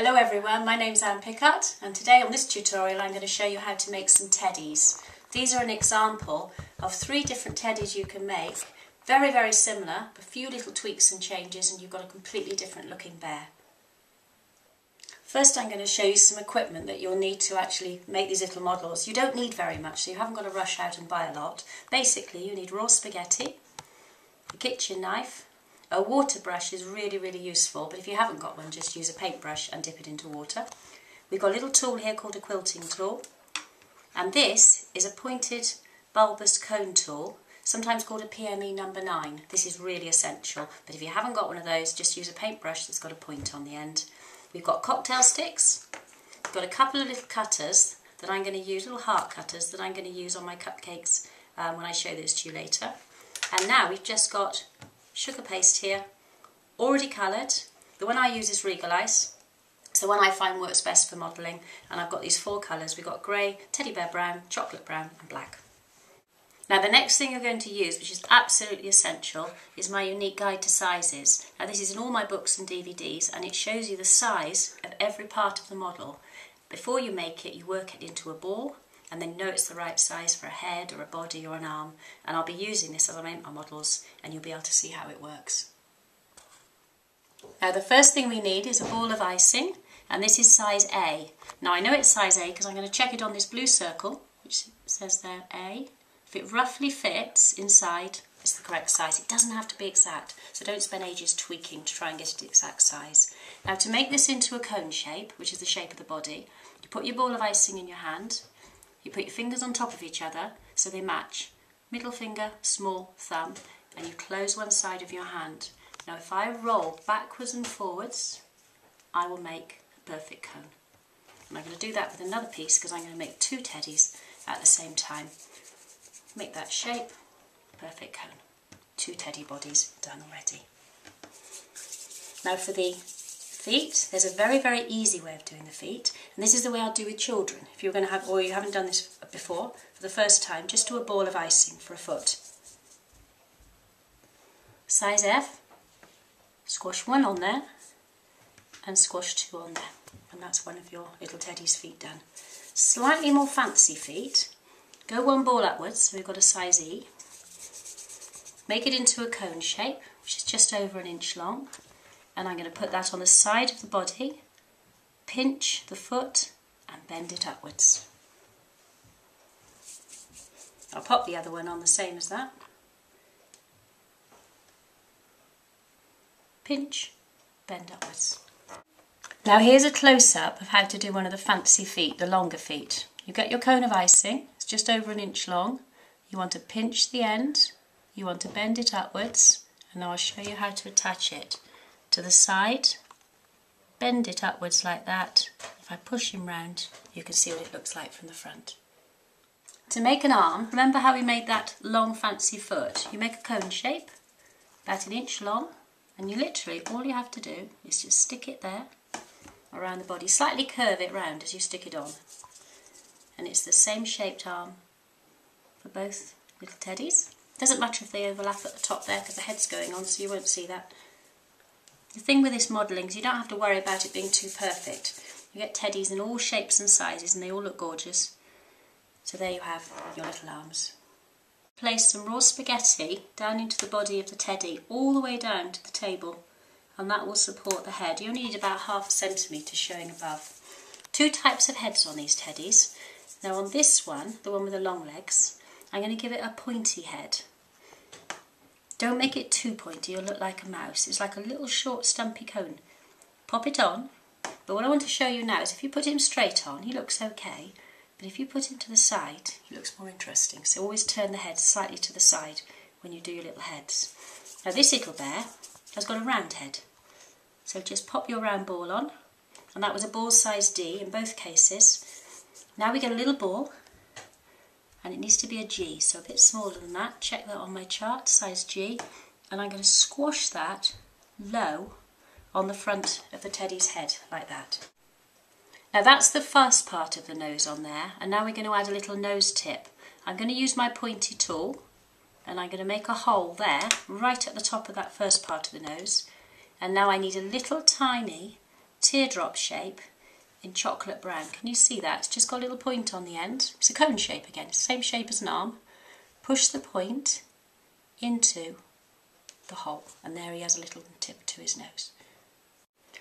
Hello everyone, my name is Ann Pickard and today on this tutorial I'm going to show you how to make some teddies. These are an example of three different teddies you can make. Very, very similar, a few little tweaks and changes and you've got a completely different looking bear. First I'm going to show you some equipment that you'll need to actually make these little models. You don't need very much so you haven't got to rush out and buy a lot. Basically you need raw spaghetti, a kitchen knife, a water brush is really, really useful, but if you haven't got one, just use a paintbrush and dip it into water. We've got a little tool here called a quilting tool, and this is a pointed bulbous cone tool, sometimes called a PME number 9. This is really essential, but if you haven't got one of those, just use a paintbrush that's got a point on the end. We've got cocktail sticks, we've got a couple of little cutters that I'm going to use, little heart cutters that I'm going to use on my cupcakes um, when I show those to you later. And now we've just got sugar paste here, already coloured. The one I use is Regalice. It's the one I find works best for modelling and I've got these four colours. We've got grey, teddy bear brown, chocolate brown and black. Now the next thing you're going to use, which is absolutely essential, is my unique guide to sizes. Now this is in all my books and DVDs and it shows you the size of every part of the model. Before you make it, you work it into a ball and then know it's the right size for a head or a body or an arm. And I'll be using this as I make my models and you'll be able to see how it works. Now the first thing we need is a ball of icing and this is size A. Now I know it's size A because I'm going to check it on this blue circle which says there A. If it roughly fits inside, it's the correct size. It doesn't have to be exact, so don't spend ages tweaking to try and get it the exact size. Now to make this into a cone shape, which is the shape of the body, you put your ball of icing in your hand, you put your fingers on top of each other so they match. Middle finger, small thumb, and you close one side of your hand. Now if I roll backwards and forwards, I will make a perfect cone. And I'm going to do that with another piece because I'm going to make two teddies at the same time. Make that shape, perfect cone. Two teddy bodies done already. Now for the feet, there's a very, very easy way of doing the feet. And this is the way I'll do with children. If you're going to have, or you haven't done this before, for the first time, just do a ball of icing for a foot. Size F, squash one on there, and squash two on there. And that's one of your little teddy's feet done. Slightly more fancy feet, go one ball upwards, so we've got a size E. Make it into a cone shape, which is just over an inch long and I'm going to put that on the side of the body, pinch the foot and bend it upwards. I'll pop the other one on the same as that. Pinch, bend upwards. Now here's a close-up of how to do one of the fancy feet, the longer feet. You get your cone of icing, it's just over an inch long. You want to pinch the end, you want to bend it upwards, and I'll show you how to attach it to the side, bend it upwards like that. If I push him round, you can see what it looks like from the front. To make an arm, remember how we made that long fancy foot? You make a cone shape, about an inch long, and you literally, all you have to do is just stick it there around the body, slightly curve it round as you stick it on. And it's the same shaped arm for both little teddies. Doesn't matter if they overlap at the top there because the head's going on so you won't see that. The thing with this modelling is you don't have to worry about it being too perfect. You get teddies in all shapes and sizes and they all look gorgeous. So there you have your little arms. Place some raw spaghetti down into the body of the teddy, all the way down to the table, and that will support the head. You only need about half a centimetre showing above. Two types of heads on these teddies. Now on this one, the one with the long legs, I'm going to give it a pointy head. Don't make it too pointy, you'll look like a mouse. It's like a little short stumpy cone. Pop it on, but what I want to show you now is if you put him straight on, he looks okay, but if you put him to the side, he looks more interesting. So always turn the head slightly to the side when you do your little heads. Now this little bear has got a round head. So just pop your round ball on, and that was a ball size D in both cases. Now we get a little ball, and it needs to be a G, so a bit smaller than that. Check that on my chart, size G, and I'm going to squash that low on the front of the teddy's head, like that. Now that's the first part of the nose on there, and now we're going to add a little nose tip. I'm going to use my pointy tool, and I'm going to make a hole there, right at the top of that first part of the nose, and now I need a little tiny teardrop shape in chocolate brown. Can you see that? It's just got a little point on the end. It's a cone shape again, same shape as an arm. Push the point into the hole and there he has a little tip to his nose.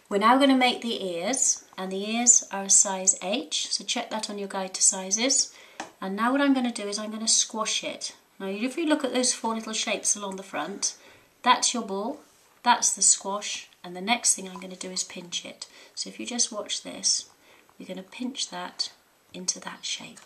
We're now going to make the ears and the ears are a size H so check that on your guide to sizes and now what I'm going to do is I'm going to squash it. Now if you look at those four little shapes along the front that's your ball, that's the squash and the next thing I'm going to do is pinch it. So if you just watch this you're going to pinch that into that shape.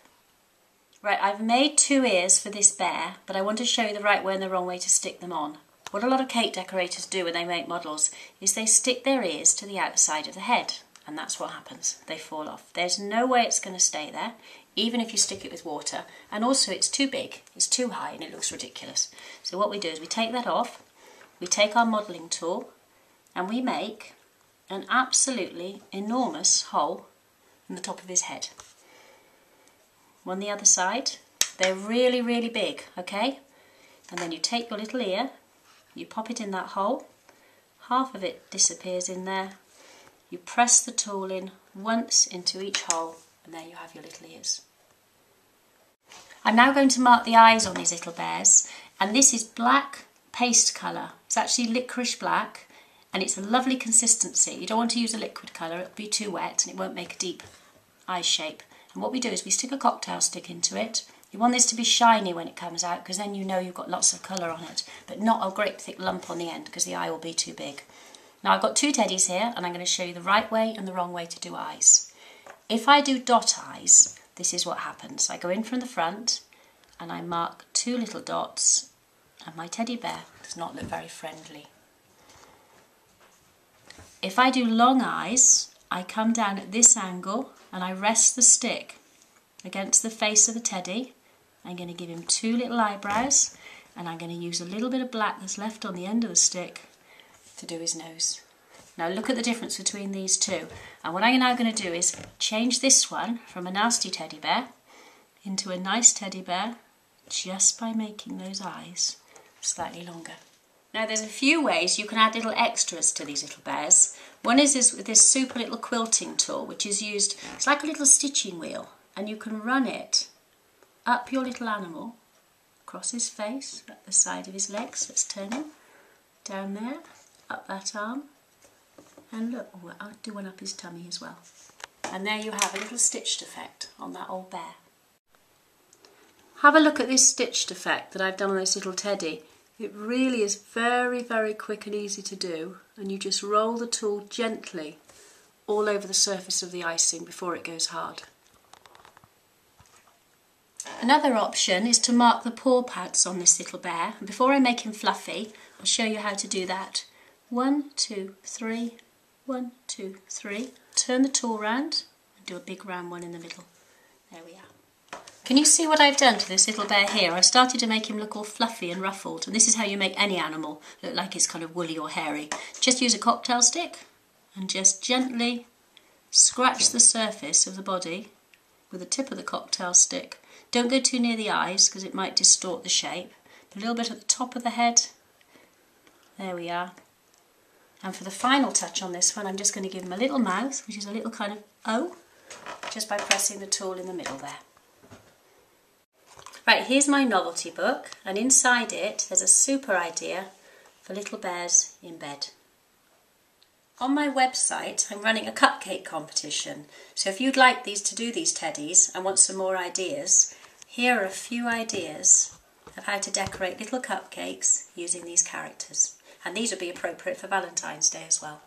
Right, I've made two ears for this bear, but I want to show you the right way and the wrong way to stick them on. What a lot of cake decorators do when they make models is they stick their ears to the outside of the head, and that's what happens. They fall off. There's no way it's going to stay there, even if you stick it with water. And also it's too big, it's too high, and it looks ridiculous. So what we do is we take that off, we take our modelling tool, and we make an absolutely enormous hole in the top of his head on the other side. They're really, really big, okay? And then you take your little ear, you pop it in that hole, half of it disappears in there. You press the tool in once into each hole, and there you have your little ears. I'm now going to mark the eyes on these little bears, and this is black paste colour. It's actually licorice black, and it's a lovely consistency. You don't want to use a liquid colour, it'll be too wet and it won't make a deep eye shape. And what we do is we stick a cocktail stick into it. You want this to be shiny when it comes out because then you know you've got lots of colour on it, but not a great thick lump on the end because the eye will be too big. Now I've got two teddies here and I'm going to show you the right way and the wrong way to do eyes. If I do dot eyes, this is what happens. I go in from the front and I mark two little dots and my teddy bear does not look very friendly. If I do long eyes, I come down at this angle and I rest the stick against the face of the teddy. I'm going to give him two little eyebrows and I'm going to use a little bit of black that's left on the end of the stick to do his nose. Now look at the difference between these two. And what I'm now going to do is change this one from a nasty teddy bear into a nice teddy bear just by making those eyes slightly longer. Now there's a few ways you can add little extras to these little bears. One is, is with this super little quilting tool which is used, it's like a little stitching wheel and you can run it up your little animal, across his face, up the side of his legs, let's turn him, down there, up that arm and look, oh, I'll do one up his tummy as well. And there you have a little stitched effect on that old bear. Have a look at this stitched effect that I've done on this little teddy. It really is very, very quick and easy to do and you just roll the tool gently all over the surface of the icing before it goes hard. Another option is to mark the paw pads on this little bear. And before I make him fluffy, I'll show you how to do that. One, two, three, one, two, three. Turn the tool round and do a big round one in the middle. There we are. Can you see what I've done to this little bear here? I've started to make him look all fluffy and ruffled, and this is how you make any animal look like it's kind of woolly or hairy. Just use a cocktail stick and just gently scratch the surface of the body with the tip of the cocktail stick. Don't go too near the eyes because it might distort the shape. A little bit at the top of the head. There we are. And for the final touch on this one, I'm just going to give him a little mouth, which is a little kind of O, just by pressing the tool in the middle there. Right, here's my novelty book, and inside it there's a super idea for little bears in bed. On my website, I'm running a cupcake competition, so if you'd like these to do these teddies and want some more ideas, here are a few ideas of how to decorate little cupcakes using these characters. And these would be appropriate for Valentine's Day as well.